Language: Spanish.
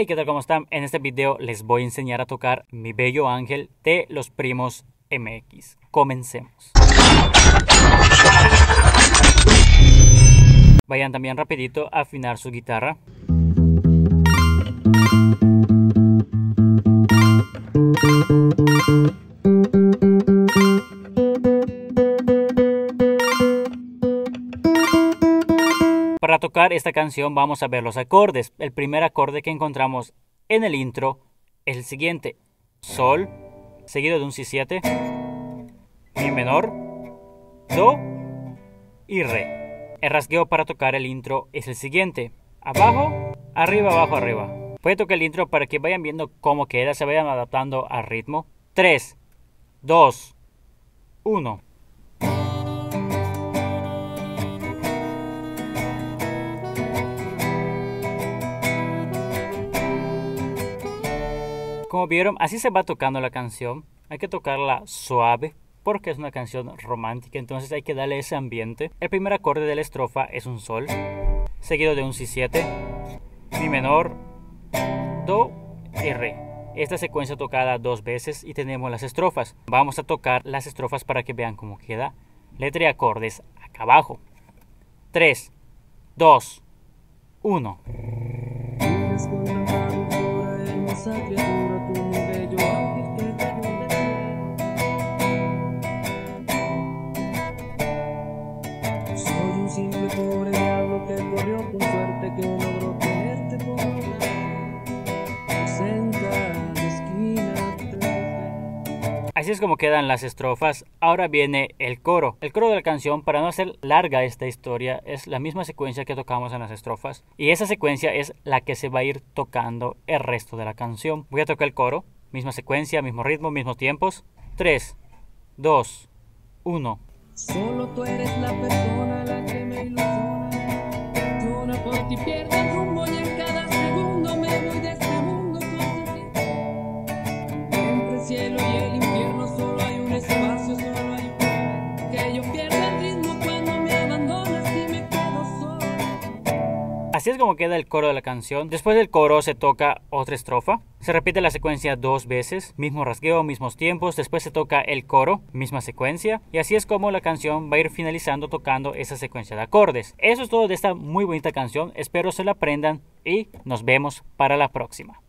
Hey, ¿qué tal? ¿Cómo están? En este video les voy a enseñar a tocar Mi Bello Ángel de Los Primos MX. Comencemos. Vayan también rapidito a afinar su guitarra. Para tocar esta canción vamos a ver los acordes. El primer acorde que encontramos en el intro es el siguiente. Sol, seguido de un Si7, Mi menor, Do y Re. El rasgueo para tocar el intro es el siguiente. Abajo, arriba, abajo, arriba. Voy a tocar el intro para que vayan viendo cómo queda, se vayan adaptando al ritmo. 3, 2, 1. Como vieron, así se va tocando la canción. Hay que tocarla suave porque es una canción romántica, entonces hay que darle ese ambiente. El primer acorde de la estrofa es un sol, seguido de un si7, mi menor, do y re. Esta secuencia tocada dos veces y tenemos las estrofas. Vamos a tocar las estrofas para que vean cómo queda. Letra y acordes acá abajo. 3, 2, 1 hermosa criatura, tú mi bello ángel que te ayude. Soy un simple pobre diablo que corrió con suerte que no Así es como quedan las estrofas. Ahora viene el coro. El coro de la canción, para no hacer larga esta historia, es la misma secuencia que tocamos en las estrofas. Y esa secuencia es la que se va a ir tocando el resto de la canción. Voy a tocar el coro. Misma secuencia, mismo ritmo, mismos tiempos. 3, 2, 1. Solo tú eres la persona la que me ilusiona. Así es como queda el coro de la canción. Después del coro se toca otra estrofa. Se repite la secuencia dos veces, mismo rasgueo, mismos tiempos, después se toca el coro, misma secuencia, y así es como la canción va a ir finalizando tocando esa secuencia de acordes. Eso es todo de esta muy bonita canción, espero se la aprendan y nos vemos para la próxima.